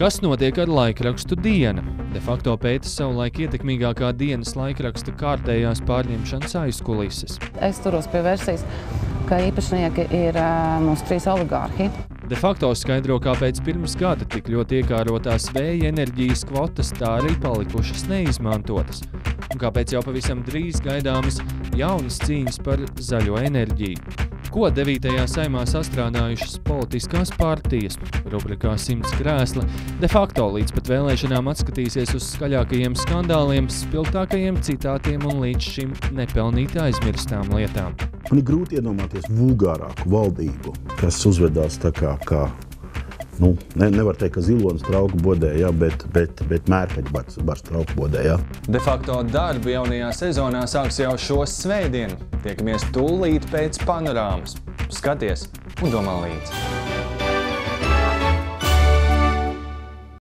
Kas notiek ar laikrakstu dienu? De facto pēta savulaik ietekmīgākā dienas laikraksta kārtējās pārņemšanas aizkulises. Es turos pie versijas, ka īpašnieki ir mūsu trīs oligārhi. De facto skaidro, kāpēc pirms gada tik ļoti iekārotās vēja enerģijas kvotas tā arī palikušas neizmantotas, un kāpēc jau pavisam drīz gaidāmas jaunas cīņas par zaļo enerģiju. Ko 9. saimā sastrādājušas politiskās partijas? Rubrikā 100 krēsli de facto līdz pat vēlēšanām atskatīsies uz skaļākajiem skandāliem, spilgtākajiem citātiem un līdz šim nepelnīti aizmirstām lietām. Man ir grūti iedomāties vulgārāku valdību, kas uzvedās tā kā, kā nu, ne, nevar teikt, ka zilonis trauku bodē, jā, bet, bet, bet mērkaģi bars, bars trauku bodē. Jā. De facto darbi jaunajā sezonā sāks jau šo svētdienu. Tiekamies tūlīt pēc panorāmas. Skaties un domā līdzi!